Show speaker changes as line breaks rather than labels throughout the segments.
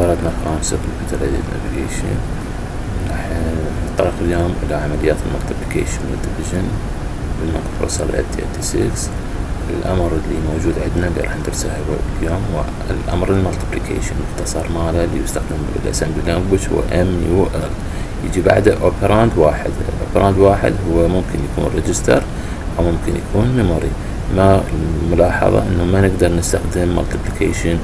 الخامسة computer aided navigation راح نتطرق اليوم إلى عمليات ال multiplication وال division بال microprocessor 8086 الأمر اللي موجود عندنا اللي راح ندرسه اليوم هو الأمر ال multiplication الاختصار ماله اللي يستخدم بال assembly language هو MUL يجي بعده operand واحد. operand واحد هو ممكن يكون register أو ممكن يكون memory ما الملاحظة إنه ما نقدر نستخدم multiplication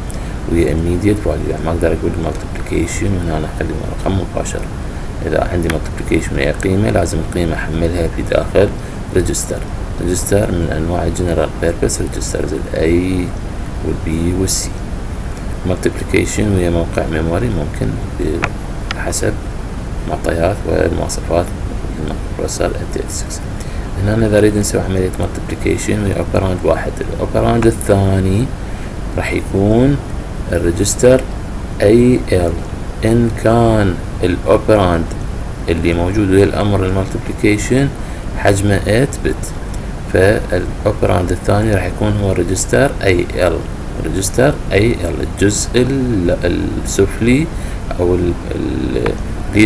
ويا immediate value يعني ما أقدر أقول multiplication. وهنا أنا أخلي رقم مباشر. إذا عندي multiplication ويا قيمة لازم القيمة أحملها في داخل register. register من أنواع general purpose registers ال A وال B وال C. multiplication ويا موقع memory ممكن بحسب معطيات والمواصفات ال microprocessor 86 هنا إذا نريد نسوي عملية multiplication ويا operand واحد. ال operand الثاني راح يكون ال register AL إن كان ال operand اللي موجود ويا الأمر ال multiplication حجمه 8 bit فال operand الثاني راح يكون هو ال register AL register AL الجزء السفلي أو ال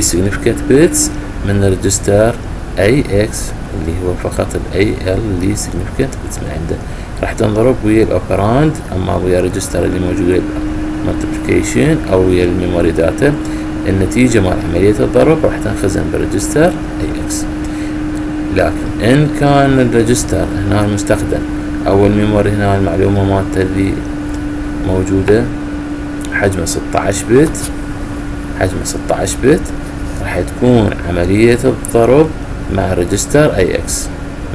significant bits من ال register AX اللي هو فقط الاي ال اللي significant bits من عنده. راح تنضرب ويا ال operand أما ويا ال register اللي موجود ويا multiplication أو ويا ال memory data النتيجة مال عملية الضرب راح تنخزن بال register AX لكن إن كان ال register هنا المستخدم أو ال memory هنا المعلومة مالته اللي موجودة حجمه 16 bit حجمه 16 bit راح تكون عملية الضرب مع ال register AX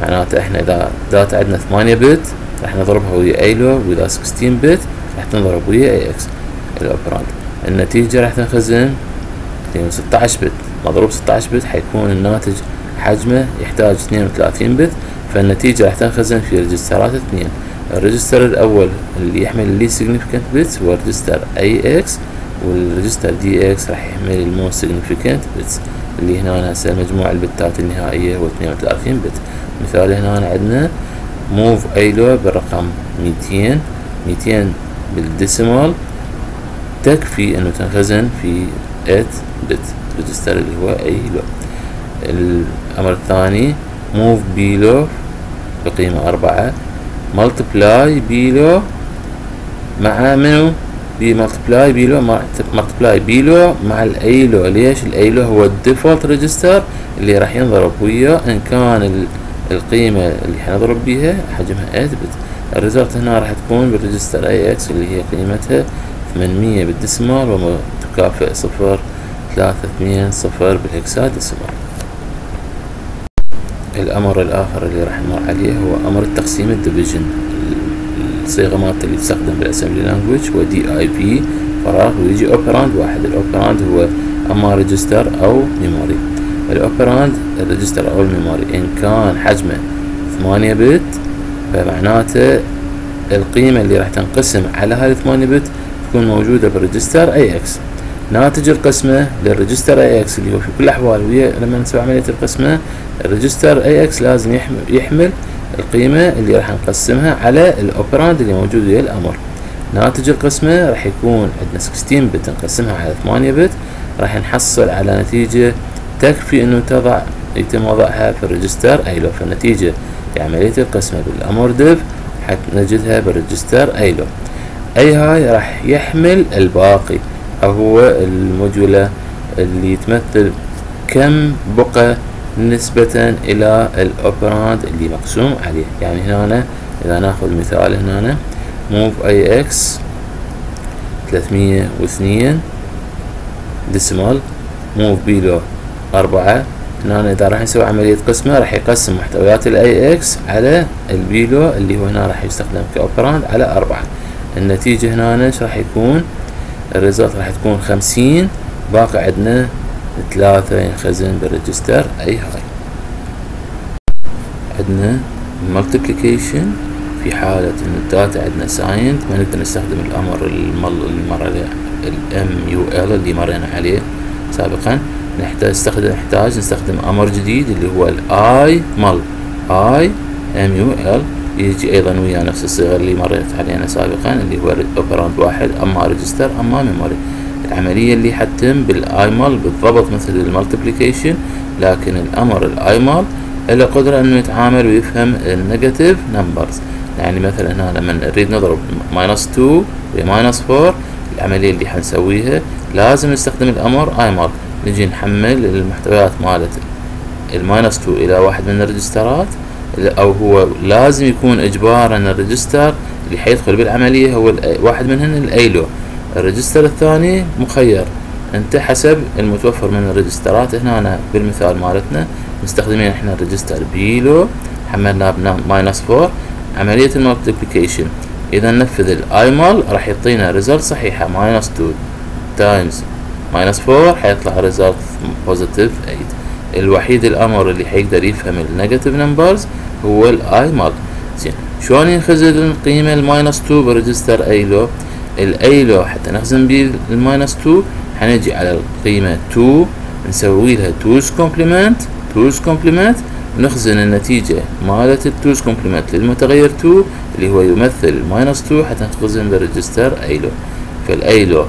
معناته إحنا إذا data عندنا 8 bit راح نضربها ويا A low واذا 16 bit راح تنضرب ويا AX ال operand النتيجة راح تنخزن 16 bit مضروب 16 bit حيكون الناتج حجمه يحتاج 32 bit فالنتيجة راح تنخزن في ريجسترات اثنين. ال register الأول اللي يحمل ال least significant bits هو ال register AX وال register DX راح يحمل ال most significant bits اللي هنا هسه مجموع البتات النهائية هو 32 bit مثال هنا عندنا MOV A low بالرقم 200 200 بال decimal. تكفي إنه تنخزن في 8 bit register اللي هو A low. الأمر الثاني MOV B low بقيمة أربعة. ملتبلاي بيلو مع منو؟ بي ملتبلاي بيلو مع ملتبلاي بيلو مع الأيلو. ليش ال A low هو ال default register اللي راح ينضرب وياه؟ إن كان القيمة اللي حنضرب بيها حجمها 8 bit ال result هنا راح تكون بال register AX اللي هي قيمتها 800 بال decimal وتكافئ صفر ثلاثة اثنين صفر بال hexadecimal. الأمر الآخر اللي راح نمر عليه هو أمر التقسيم ال division. الصيغة مالته اللي تستخدم بال assembly language هو DIV فراغ ويجي operand واحد. ال operand هو أما register أو memory ال operand ال register أو ال memory. إن كان حجمه ثمانية bit فمعناته القيمة اللي راح تنقسم على هاي الثمانية bit تكون موجودة بال register AX ناتج القسمة لل register AX اللي هو في كل الأحوال ويا لما نسوي عملية القسمة ال register AX لازم يحمل, يحمل القيمة اللي راح نقسمها على ال operand اللي موجود ويا الأمر. ناتج القسمة راح يكون عندنا 16 bit نقسمها على 8 bit راح نحصل على نتيجة تكفي أنه تضع يتم وضعها في ال register A low فالنتيجة لعملية القسمة بالأمر DIV حنجدها بال register A low A high راح يحمل الباقي هو ال modulo اللي تمثل كم بقى نسبة إلى ال operand اللي مقسوم عليه. يعني هنا إذا ناخذ مثال هنا move AX ثلاثمية واثنين decimal move B low أربعة. هنا إذا راح نسوي عملية قسمة راح يقسم محتويات ال AX على ال B low اللي هو هنا راح يستخدم ك operand على أربعة. النتيجة هنا إيش راح يكون ال result راح تكون خمسين باقي عندنا ثلاثة ينخزن بال register A high عندنا multiplication في حالة إن ال data عندنا signed ما نقدر نستخدم الأمر المر ال MUL اللي مرينا عليه سابقا. نحتاج نستخدم نحتاج نستخدم أمر جديد اللي هو ال I MUL I MUL يجي أيضا ويا نفس الصيغة اللي مريت علينا سابقا اللي هو operand واحد أما register أما memory العملية اللي حتتم بال I MUL بالضبط مثل ال multiplication لكن الأمر ال I MUL له قدرة إنه يتعامل ويفهم ال negative numbers يعني مثلا هنا لما نريد نضرب minus 2 ب minus 4 العملية اللي حنسويها لازم نستخدم الأمر I MUL نجي نحمل المحتويات مالت ال minus 2 إلى واحد من ال registerات أو هو لازم يكون إجبارا ال register اللي حيدخل بالعملية هو واحد منهن ال A low. ال register الثاني مخير. أنت حسب المتوفر من ال registerات هنا أنا بالمثال مالتنا مستخدمين إحنا ال register B low حملناه minus 4 عملية ال multiplication إذا ننفذ ال I MUL راح يعطينا result صحيحة minus 2 times minus 4 حيطلع result positive 8 الوحيد الأمر اللي حيقدر يفهم ال negative numbers هو ال I MUL زين شلون ينخزن القيمة ال minus 2 بريجستر ايلو الايلو حتى نخزن بيه الماينس 2 حنجي على القيمة 2 نسوي لها two's complement two's complement نخزن النتيجة مالت ال two's complement للمتغير 2 اللي هو يمثل ال minus 2 حتى نخزن بال register A low فال A low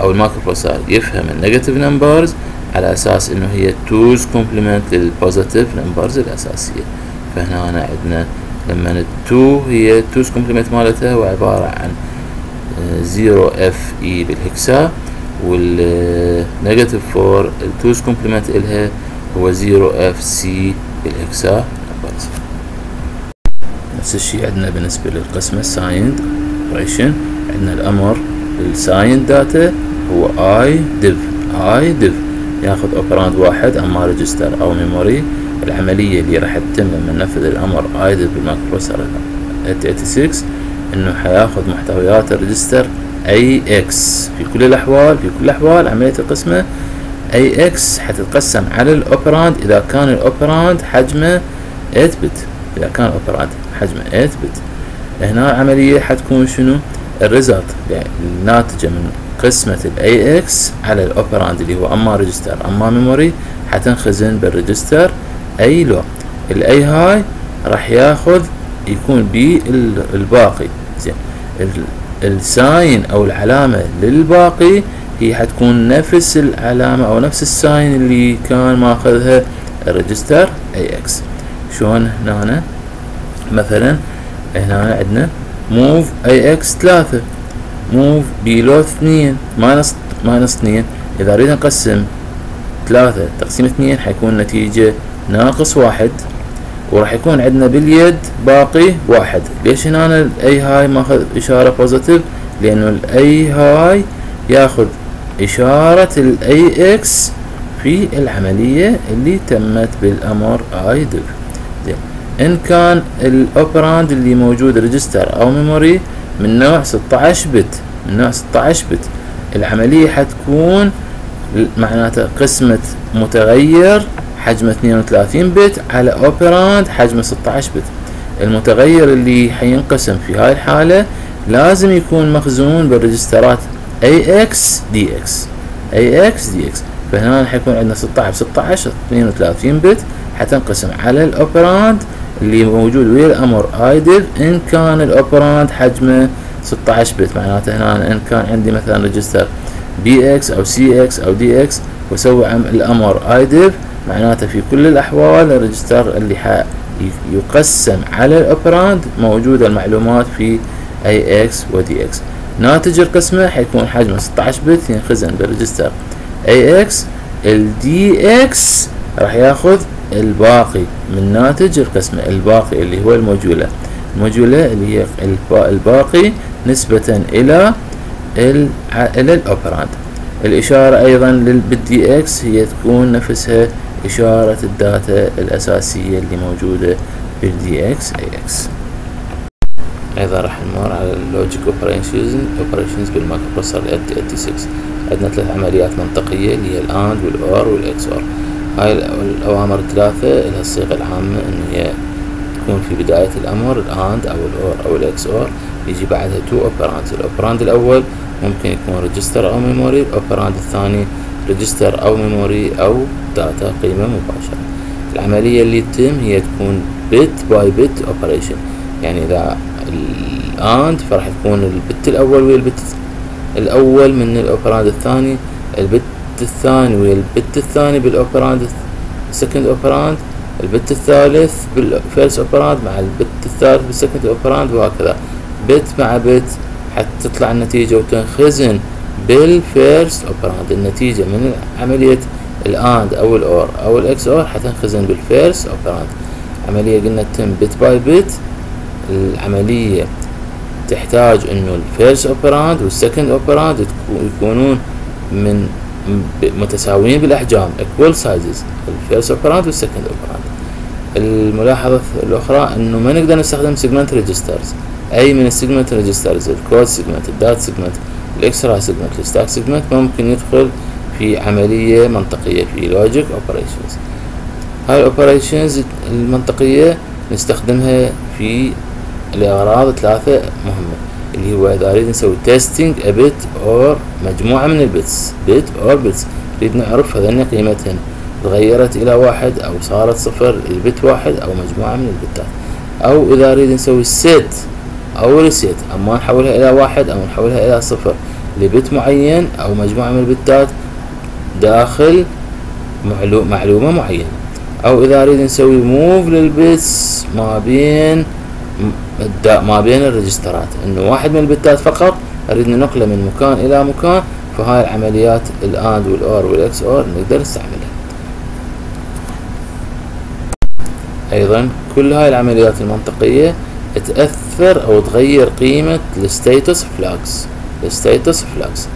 أو ال microprocessor يفهم ال negative numbers على أساس إنه هي two's complement لل positive numbers الاساسية فهنا أنا عندنا لما ال two هي ال two's complement مالتها هو عبارة عن zero FE بال hexa وال negative four ال two's complement إلها هو zero FC بال hexa. نفس الشي عندنا بالنسبة للقسمة signed operation عندنا الأمر ال signed data هو I DIV I DIV ياخذ operand واحد أما register أو memory العملية اللي راح تتم لما ننفذ الأمر I DIV بال microprocessor 86 إنه حياخذ محتويات ال register AX في كل الأحوال في كل الأحوال عملية القسمة AX حتتقسم على ال operand إذا كان ال operand حجمه 8 bit إذا كان ال operand حجمه 8 bit هنا العملية حتكون شنو؟ ال result يعني الناتجة من قسمة ال AX على ال operand اللي هو أما register أما memory حتنخزن بال register A low ال A high راح ياخذ يكون بالباقي زين. ال sign أو العلامة للباقي هي حتكون نفس العلامة أو نفس ال sign اللي كان ماخذها ال register AX شلون هنا؟ مثلا هنا عندنا move AX ثلاثة. move B low اثنين minus minus اثنين. إذا أريد نقسم ثلاثة تقسيم اثنين حيكون نتيجة ناقص واحد وراح يكون عندنا باليد باقي واحد. ليش هنا ال A high ماخذ إشارة positive لأنه ال A high ياخذ إشارة ال AX في العملية اللي تمت بالأمر I DIV زين. إن كان ال operand اللي موجود register أو memory من نوع 16 bit من نوع 16 bit العملية حتكون معناته قسمة متغير حجمه 32 bit على operand حجمه 16 bit المتغير اللي حينقسم في هاي الحالة لازم يكون مخزون بال registerات AX DX فهنا حيكون عندنا 16 ب 16 32 bit حتنقسم على ال operand اللي موجود ويا الامر I DIV إن كان ال operand حجمه 16 bit معناته هنا إن كان عندي مثلا register BX أو CX أو DX وأسوي الأمر. I DIV معناته في كل الأحوال ال register اللي يقسم على ال operand موجودة المعلومات في AX و DX ناتج القسمة حيكون حجمه 16 bit ينخزن بال register AX ال DX راح ياخذ الباقي. من ناتج القسمة الباقي اللي هو ال modulo. ال modulo اللي هي الباقي نسبة إلى إلى ال operand الإشارة أيضا لل DX هي تكون نفسها إشارة ال data الأساسية اللي موجودة بال DX AX أيضا راح نمر على ال logic operations operations بال microprocessor ال 86 عندنا ثلاث عمليات منطقية اللي هي ال AND وال OR وال XOR هاي الأوامر الثلاثة لها الصيغة العامة إن هي تكون في بداية الأمر ال AND أو ال OR أو ال XOR يجي بعدها two operands ال operand الأول ممكن يكون register أو memory ال operand الثاني register أو memory أو data قيمة مباشرة. العملية اللي تتم هي تكون bit by bit operation يعني إذا ال AND فراح تكون ال bit الأول ويا ال bit الأول من ال operand الثاني البت الثاني ويا البت الثاني بالأوبراند السكند أوبراند البت الثالث بالفيرست أوبراند مع البت الثالث بالسكند أوبراند وهكذا. bit مع bit حتى تطلع النتيجة وتنخزن بال first operand النتيجة من عملية ال AND أو ال OR أو ال XOR حتنخزن بال first operand عملية قلنا تتم bit by bit العملية تحتاج إنه ال first operand وال second operand يكونون من متساويين بالأحجام equal sizes ال first operand وال second operand الملاحظة الأخرى إنه ما نقدر نستخدم segment registers أي من السيجمنت ريجسترز الكود سيجمنت الدات سيجمنت الاكسترا سيجمنت الستاك سيجمنت ممكن يدخل في عملية منطقية في logic operations هاي ال operations المنطقية نستخدمها في الأغراض ثلاثة مهمة. اللي هو إذا أريد نسوي testing a bit or مجموعة من ال bits bit or bits نريد نعرف هذين قيمتهن تغيرت إلى واحد أو صارت صفر ال bit واحد أو مجموعة من ال bit ات أو إذا أريد نسوي set أو reset أما نحولها إلى واحد أو نحولها إلى صفر ل bit معين أو مجموعة من ال bit ات داخل معلومة معينة. أو إذا أريد نسوي move لل bits ما بين ما بين ال register ات. إنه واحد من ال bit ات فقط أريد ننقله من مكان إلى مكان فهاي العمليات ال AND وال OR وال XOR نقدر نستعملها. أيضا كل هاي العمليات المنطقية تأثر أو تغير قيمة ال status flags ال status flags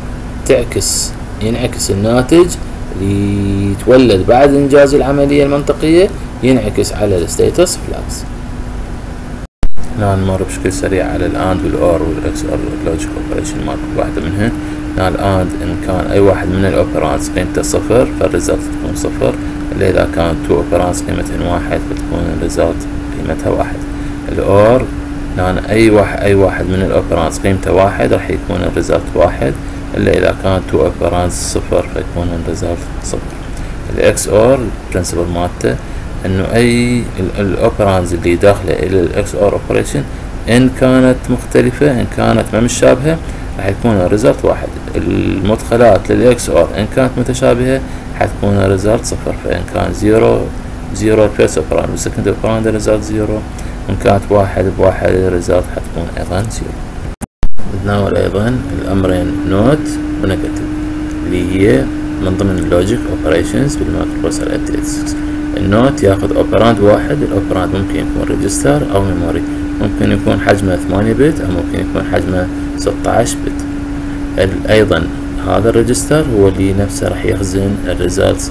تعكس ينعكس الناتج اللي يتولد بعد إنجاز العملية المنطقية ينعكس على ال status flags هنا نمر بشكل سريع على ال AND وال OR وال XOR logic operation مال كل واحدة منهن هنا. ال AND إن كان أي واحد من ال operands قيمته صفر فال result تكون صفر. الا إذا كانت two operands قيمتهن واحد فتكون ال result قيمتها واحد. ال OR لأن أي واحد أي واحد من ال operands قيمته واحد راح يكون ال result واحد. الا إذا كان two operands صفر فيكون ال result صفر. ال XOR ال principle مالته إنه أي ال operands اللي داخلة إلى ال XOR operation إن كانت مختلفة إن كانت ما مشابهة راح يكون ال result واحد. المدخلات لل XOR إن كانت متشابهة حتكون ال result صفر. فإن كان zero zero ال first operand وال second operand ال result zero. إن كانت واحد بواحد ال result حتكون أيضا zero. نتناول أيضا الأمرين NOT و negative اللي هي من ضمن ال logic operations بال microprocessor 886 ال NOT ياخذ operand واحد ال operand ممكن يكون register أو memory ممكن يكون حجمه 8 bit أو ممكن يكون حجمه 16 bit أيضا هذا ال register هو اللي نفسه راح يخزن ال results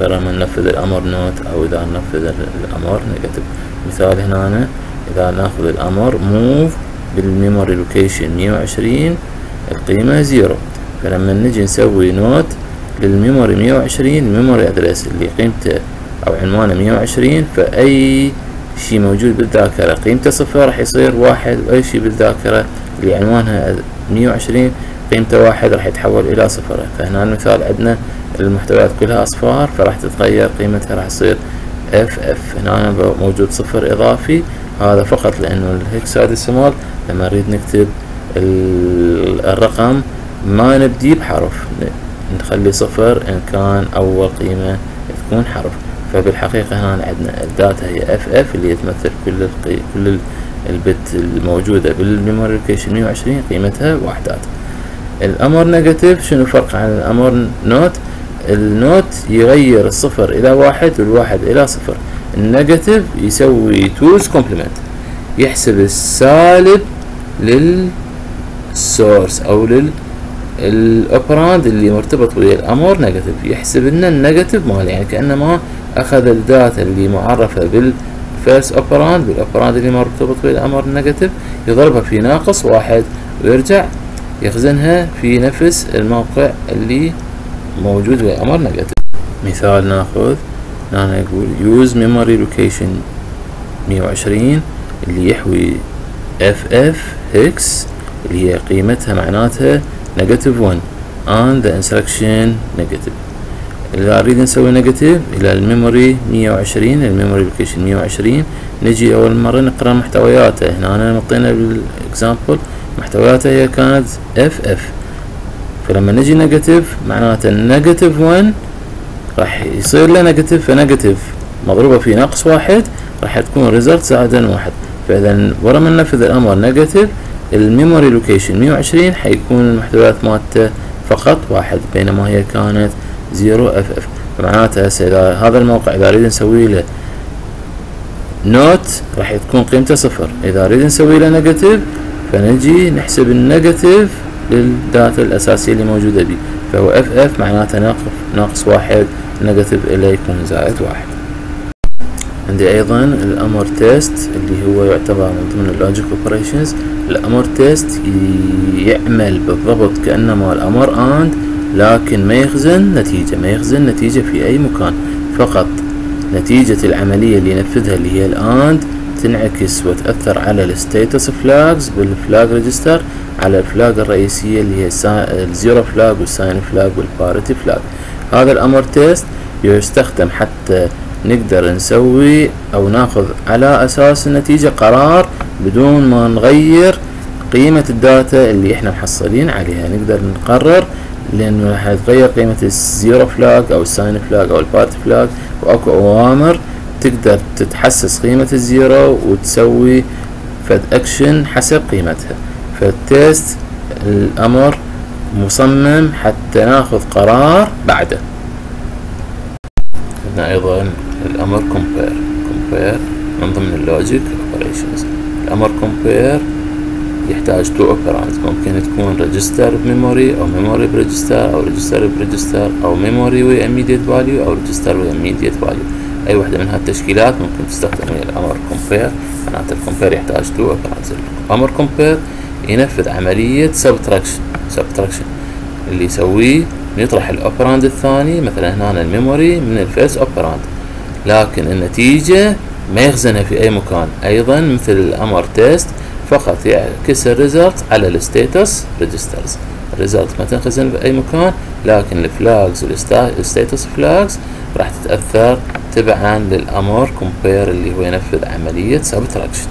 برا ما ننفذ الامر NOT أو إذا ننفذ الامر negative مثال هنا إذا ناخذ الامر move بال memory location 120 القيمة zero فلما نجي نسوي NOT لل memory 120 ال memory address اللي قيمته أو عنوانه 120 فأي شيء موجود بالذاكرة قيمته صفر راح يصير واحد وأي شيء بالذاكرة اللي عنوانها 120 قيمته واحد راح يتحول إلى صفر. فهنا المثال عندنا المحتويات كلها أصفار فراح تتغير قيمتها راح تصير FF هنا موجود صفر إضافي. هذا فقط لأنه ال hexadecimal لما نريد نكتب الرقم ما نبدي بحرف. نخلي صفر إن كان أول قيمة تكون حرف. فبالحقيقة هنا عندنا ال data هي FF اللي تمثل كل. كل ال bit الموجودة بال memory location 120 قيمتها وحدات الأمر negative شنو الفرق عن الأمر NOT؟ ال NOT يغير الصفر إلى واحد والواحد إلى صفر. ال negative يسوي two's complement يحسب السالب لل source أو لل ال operand اللي مرتبط ويا الأمر negative. يحسب لنا ال negative ماله يعني كانه ما أخذ ال data اللي معرفة بال first operand بال operand اللي مرتبط ويا الامر negative يضربها في ناقص واحد ويرجع يخزنها في نفس الموقع اللي موجود بالأمر negative مثال ناخذ هنا يقول use memory location 120 اللي يحوي ff hex اللي هي قيمتها معناتها negative 1 and the instruction negative. إذا أريد نسوي negative إلى ال memory 120 ال memory location 120 نجي أول مرة نقرأ محتوياته. هنا أنا مطينا بال example محتوياته هي كانت ff فلما نجي negative معناته negative 1 راح يصير له negative ف negative مضروبة في ناقص واحد راح تكون result زائدا واحد. فإذا ورا ما ننفذ الأمر negative ال memory location 120 حيكون المحتويات مالته فقط واحد بينما هي كانت zero ff فمعناته هسه إذا هذا الموقع إذا نريد نسوي له not راح تكون قيمته صفر. إذا نريد نسوي له negative فنجي نحسب ال negative لل data الأساسية اللي موجودة بي. فهو ff معناته ناقص ناقص واحد negative إليه يكون زائد واحد. عندي أيضا الأمر test اللي هو يعتبر من ضمن ال logic operations الأمر test يعمل بالضبط كأنما الأمر and لكن ما يخزن نتيجة ما يخزن نتيجة في أي مكان. فقط نتيجة العملية اللي ينفذها اللي هي ال and تنعكس وتأثر على ال status flags بال flag register على ال flag الرئيسية اللي هي ال zero flag وال sign flag وال parity flag هذا الأمر test يستخدم حتى نقدر نسوي أو ناخذ على أساس النتيجة قرار بدون ما نغير قيمة ال data اللي إحنا محصلين عليها. نقدر نقرر لأنه راح يتغير قيمة ال zero flag أو ال sign flag أو ال parity flag وأكو أوامر تقدر تتحسس قيمة ال zero وتسوي فد أكشن حسب قيمتها. فال test الأمر مصمم حتى ناخذ قرار بعده. عندنا أيضا الأمر compare. Compare من ضمن ال logic operations الأمر compare يحتاج two operands ممكن تكون register ب memory أو memory ب register أو register ب register أو memory وي immediate value أو register وي immediate value أي وحدة من هالتشكيلات ممكن تستخدم ويا الأمر compare. معناته ال compare يحتاج two operands الامر compare ينفذ عملية subtraction subtraction. اللي يسويه يطرح ال operand الثاني مثلا هنا ال memory من ال first operand لكن النتيجة ما يخزنها في أي مكان. أيضا مثل الأمر test فقط يعكس ال result على ال status registers ال result ما تنخزن بأي مكان لكن ال flags وال status flags راح تتأثر تبعا للأمر compare اللي هو ينفذ عملية subtraction